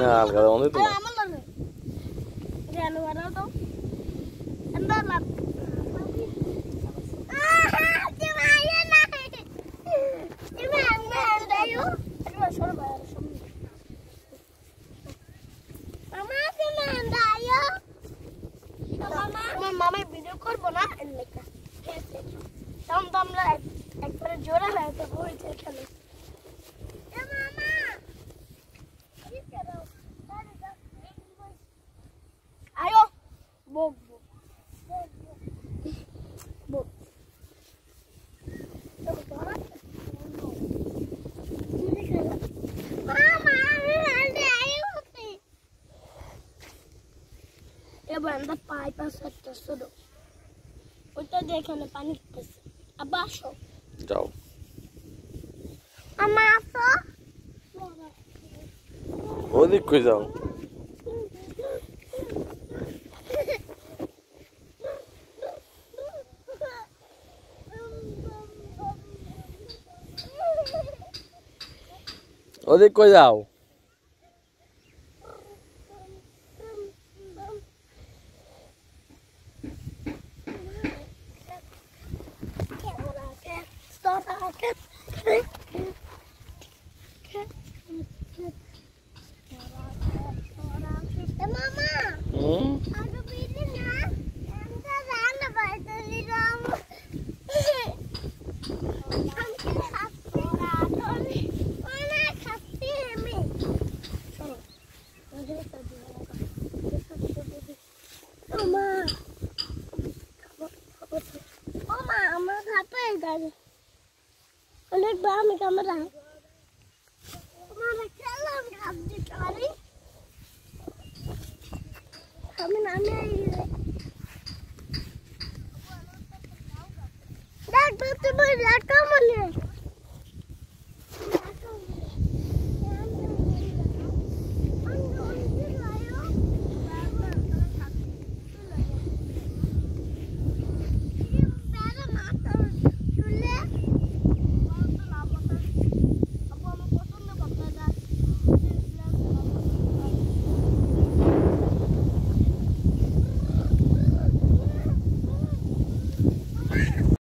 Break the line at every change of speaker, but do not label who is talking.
তো.
Ah, suruh bayar semua. Mama cuma ambil ayo. Mama, mama video করব না তো আমরা একবারে জোরে লাগাতে হয়েছে এখানে Bob. Bob. এবার আমরা পাইপ আছে একটা ছোট ওইটা দিয়ে এখানে পানি খেতেছে আবার আসো
যাও
আমার আসো
ওদিক কই যাও ওদিক কই যাও
Mama, apa itu? Oleh bawa kamera. Mama kelam kabdi kari. Kami nama ini. Dad, betul betul, dad.